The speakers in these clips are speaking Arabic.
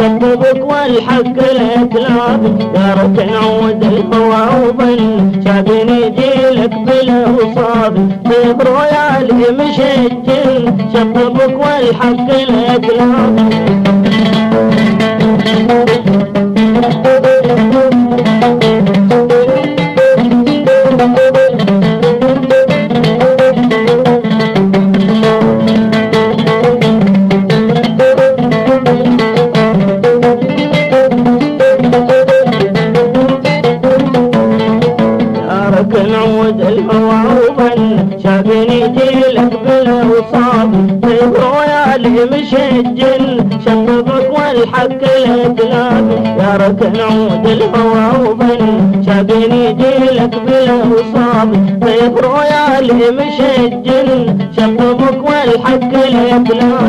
شببك والحق الاتلاب يا ركن عود الهوى وظن شابني جيلك بلا وصاب طيب رويالي مشجل شببك والحق الاتلاب شببك والحق الاتلاب يا ركن عود الهوى وظن شافني جيلك بالاوصاب طيب رويالي مشجل شببك والحق الاتلاب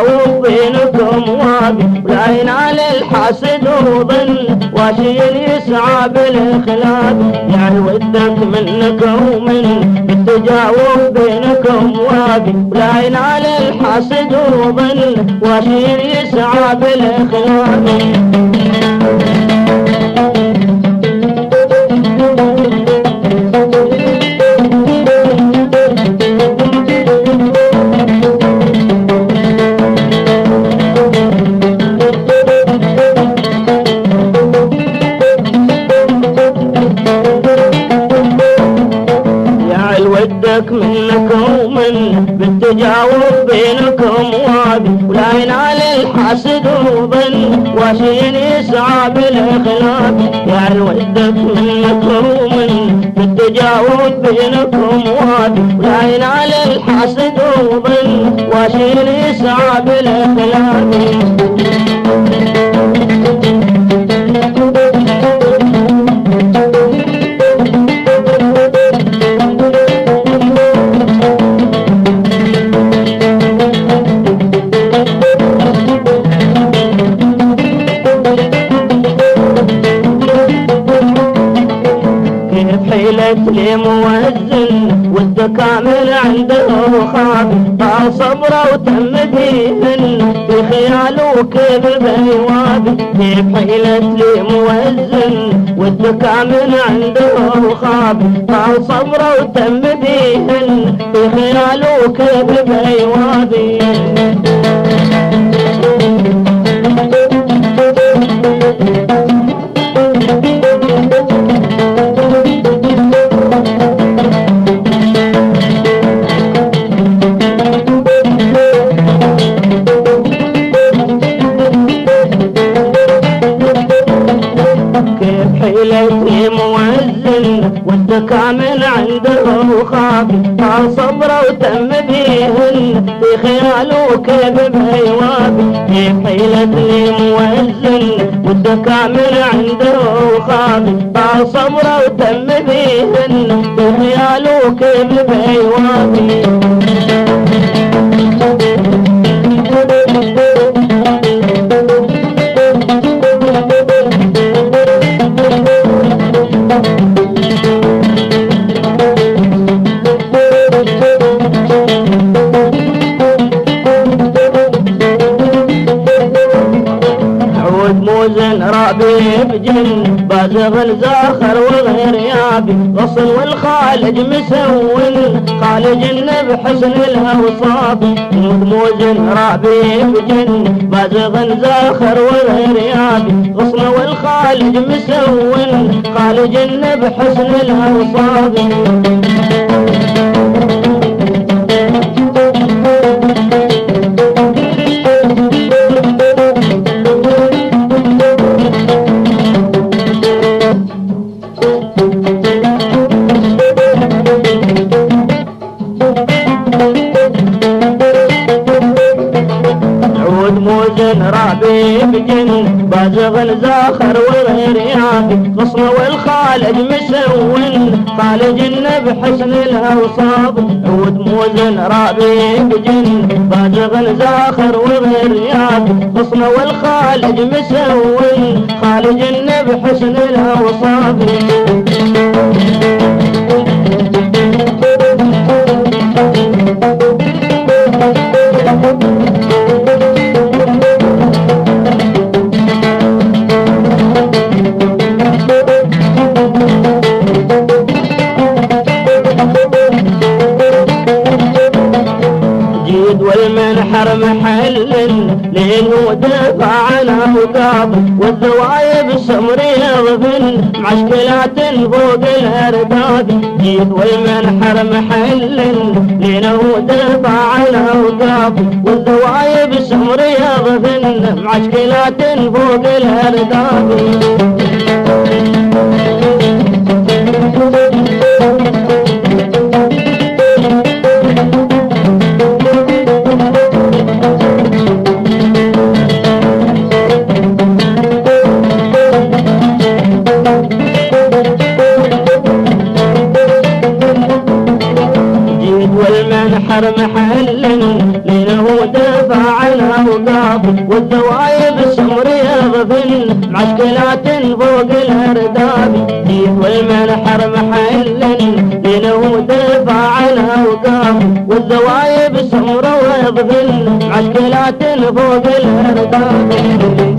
بالتجاوب بينكم وابي ولا ينال الحاسد وظن واشي يسعى بالخلاف يعني ودك منك ومن بالتجاوب بينكم وابي ولا ينال الحاسد وظن واشي يسعى بالخلاف يسعى بالخلاف يا ودك منك ومن بالتجاوب بينكم وابي ولا ينال الحاسد وظن واشين يسعى بالخلاف لي موزن وانت كامل عنده وخاب طال صبره وتم ديهن في خياله بهوابي كيف حيلة لي موزن وانت كامل عنده وخاب طال صبره وتم ديهن في خياله بهوابي كامل عنده وخافي طال صبره وتم بيهن في خياله وكيف بهيوابي كيف حيلتي موزن وانت كامل عنده وخافي طال صبره وتم بيهن في خياله وكيف بازغ الزاخر وغير يابي غصن والخالج مسون خالج بحسن الأوصاف عود موزن رابي بجن بازغ الزاخر وغير يابي غصن والخالج مسون خالج بحسن الأوصاف موزن رابي بجن بازغ الزاخر وغير يابي غصن والخالد مسون خالجنا بحسن الأوصاف عود موزن رابي بجن بازغ زاخر وغير ياب غصن والخالد مسون خالجنا بحسن الأوصاف. عنها وقاب والذوايب السمر يغفن معشكلات فوق الأرداد. جيد والمنحر محل لين ودفع عنها وقاب والذوايب السمر يغفن معشكلات فوق الأرداد. معشكلات فوق الأرداب كيف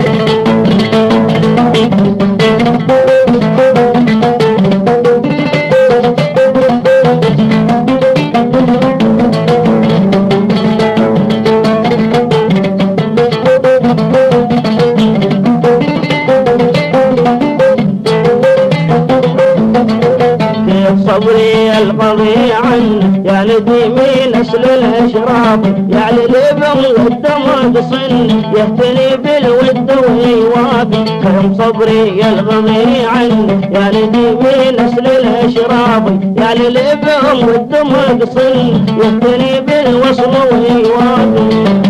صبري القضي عن يا لدي من أصل الأشراف يا للابن والدم بصن يهتني بالود ويوافي كيف صبري القضي عن يا لدي من أصل الأشراف يا للابن والدم بصن يهتني بالوصل ويوافي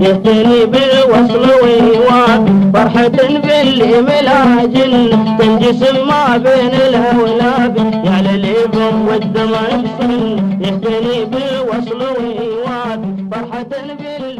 يهتني بالوصل ويوافي فرحة باللي ملاجن تنجسم ما بين الأولاد يعلى الهبم والدمع قصن يهتني بالوصل ويوافي فرحة باللي